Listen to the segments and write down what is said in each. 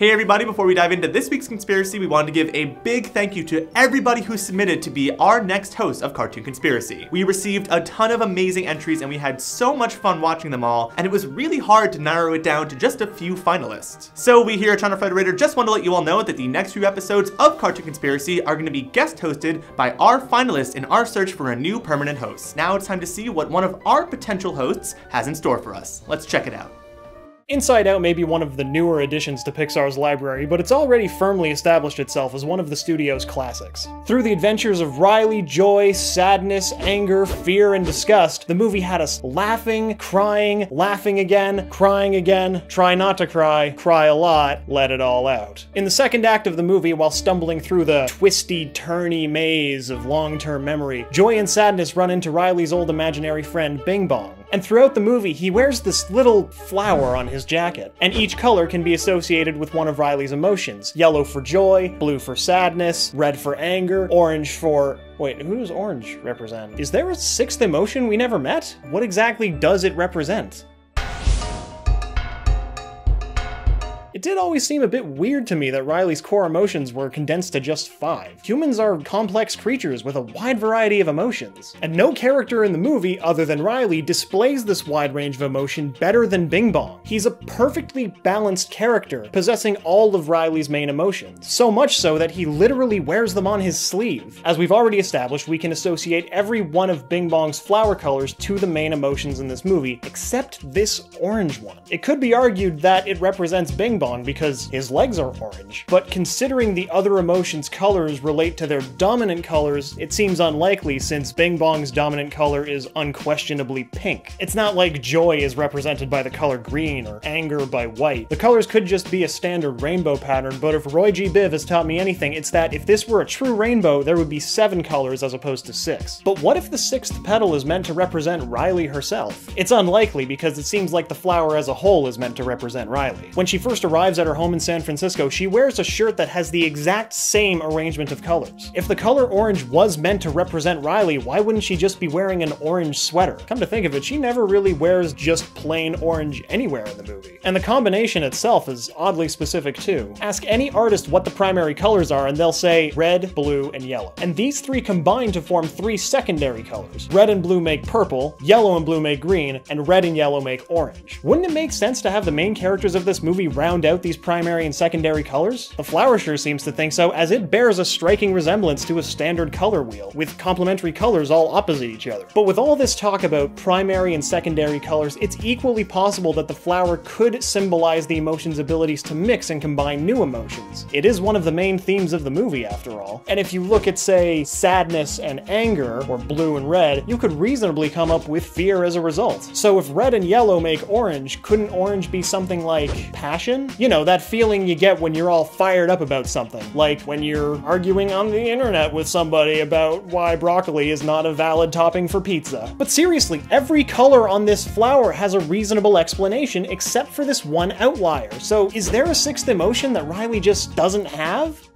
Hey everybody, before we dive into this week's conspiracy, we wanted to give a big thank you to everybody who submitted to be our next host of Cartoon Conspiracy. We received a ton of amazing entries and we had so much fun watching them all, and it was really hard to narrow it down to just a few finalists. So we here at Channel Frederator just want to let you all know that the next few episodes of Cartoon Conspiracy are going to be guest hosted by our finalists in our search for a new permanent host. Now it's time to see what one of our potential hosts has in store for us. Let's check it out. Inside Out may be one of the newer additions to Pixar's library, but it's already firmly established itself as one of the studio's classics. Through the adventures of Riley, joy, sadness, anger, fear, and disgust, the movie had us laughing, crying, laughing again, crying again, try not to cry, cry a lot, let it all out. In the second act of the movie, while stumbling through the twisty, turny maze of long-term memory, joy and sadness run into Riley's old imaginary friend Bing Bong. And throughout the movie, he wears this little flower on his jacket, and each color can be associated with one of Riley's emotions. Yellow for joy, blue for sadness, red for anger, orange for Wait, who does orange represent? Is there a sixth emotion we never met? What exactly does it represent? It did always seem a bit weird to me that Riley's core emotions were condensed to just five. Humans are complex creatures with a wide variety of emotions, and no character in the movie, other than Riley, displays this wide range of emotion better than Bing Bong. He's a perfectly balanced character, possessing all of Riley's main emotions, so much so that he literally wears them on his sleeve. As we've already established, we can associate every one of Bing Bong's flower colors to the main emotions in this movie, except this orange one. It could be argued that it represents Bing Bong because his legs are orange. But considering the other emotions' colors relate to their dominant colors, it seems unlikely since Bing Bong's dominant color is unquestionably pink. It's not like joy is represented by the color green or anger by white. The colors could just be a standard rainbow pattern, but if Roy G. Biv has taught me anything, it's that if this were a true rainbow, there would be seven colors as opposed to six. But what if the sixth petal is meant to represent Riley herself? It's unlikely because it seems like the flower as a whole is meant to represent Riley. When she first arrives at her home in San Francisco, she wears a shirt that has the exact same arrangement of colors. If the color orange was meant to represent Riley, why wouldn't she just be wearing an orange sweater? Come to think of it, she never really wears just plain orange anywhere in the movie. And the combination itself is oddly specific too. Ask any artist what the primary colors are and they'll say red, blue, and yellow. And these three combine to form three secondary colors. Red and blue make purple, yellow and blue make green, and red and yellow make orange. Wouldn't it make sense to have the main characters of this movie round out these primary and secondary colors? The flower sure seems to think so, as it bears a striking resemblance to a standard color wheel, with complementary colors all opposite each other. But with all this talk about primary and secondary colors, it's equally possible that the flower could symbolize the emotion's abilities to mix and combine new emotions. It is one of the main themes of the movie, after all. And if you look at, say, sadness and anger, or blue and red, you could reasonably come up with fear as a result. So if red and yellow make orange, couldn't orange be something like passion? You know, that feeling you get when you're all fired up about something. Like when you're arguing on the internet with somebody about why broccoli is not a valid topping for pizza. But seriously, every color on this flower has a reasonable explanation except for this one outlier. So is there a sixth emotion that Riley just doesn't have?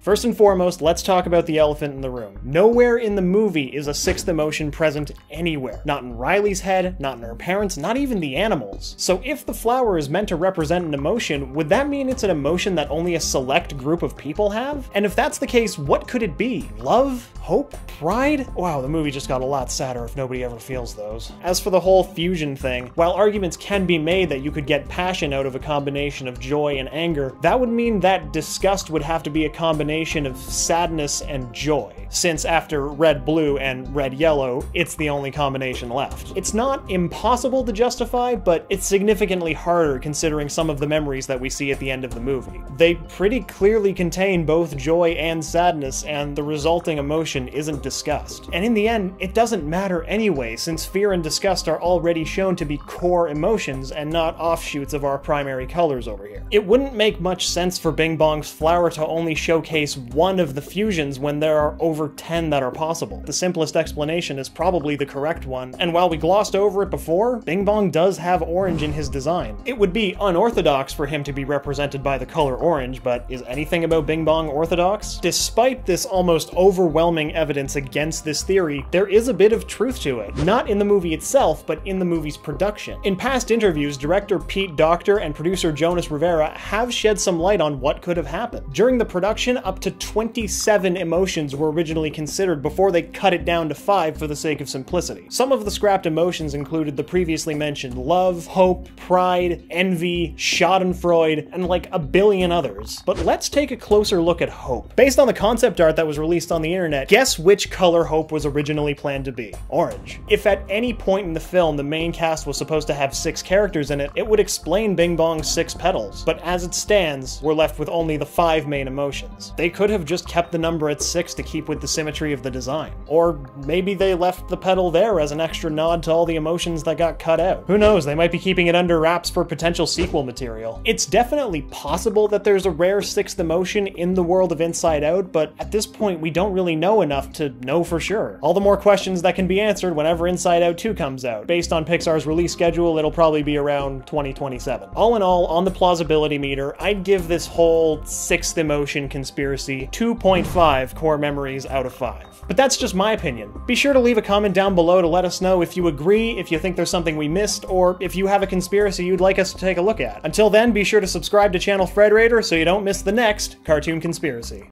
First and foremost, let's talk about the elephant in the room. Nowhere in the movie is a sixth emotion present anywhere. Not in Riley's head, not in her parents, not even the animals. So if the flower is meant to represent an emotion, would that mean it's an emotion that only a select group of people have? And if that's the case, what could it be? Love? Hope? Pride? Wow, the movie just got a lot sadder if nobody ever feels those. As for the whole fusion thing, while arguments can be made that you could get passion out of a combination of joy and anger, that would mean that disgust would have to be a combination of sadness and joy, since after red blue and red yellow, it's the only combination left. It's not impossible to justify, but it's significantly harder considering some of the memories that we see at the end of the movie. They pretty clearly contain both joy and sadness, and the resulting emotion isn't disgust. And in the end, it doesn't matter anyway, since fear and disgust are already shown to be core emotions and not offshoots of our primary colors over here. It wouldn't make much sense for Bing Bong's flower to only showcase one of the fusions when there are over 10 that are possible. The simplest explanation is probably the correct one, and while we glossed over it before, Bing Bong does have orange in his design. It would be unorthodox for him to be represented by the color orange, but is anything about Bing Bong orthodox? Despite this almost overwhelming evidence against this theory, there is a bit of truth to it. Not in the movie itself, but in the movie's production. In past interviews, director Pete Docter and producer Jonas Rivera have shed some light on what could have happened. During the production, up to 27 emotions were originally considered before they cut it down to 5 for the sake of simplicity. Some of the scrapped emotions included the previously mentioned love, hope, pride, envy, schadenfreude, and like a billion others. But let's take a closer look at hope. Based on the concept art that was released on the internet, guess which color hope was originally planned to be? Orange. If at any point in the film the main cast was supposed to have six characters in it, it would explain Bing Bong's six petals. But as it stands, we're left with only the five main emotions. They could have just kept the number at six to keep with the symmetry of the design. Or maybe they left the petal there as an extra nod to all the emotions that got cut out. Who knows, they might be keeping it under wraps for potential sequel material. It's definitely possible that there's a rare sixth emotion in the world of Inside Out, but at this point we don't really know enough to know for sure. All the more questions that can be answered whenever Inside Out 2 comes out. Based on Pixar's release schedule, it'll probably be around 2027. All in all, on the plausibility meter, I'd give this whole sixth emotion conspiracy 2.5 core memories out of 5. But that's just my opinion. Be sure to leave a comment down below to let us know if you agree, if you think there's something we missed, or if you have a conspiracy you'd like us to take a look at. Until then, be sure to subscribe to channel Frederator so you don't miss the next cartoon conspiracy.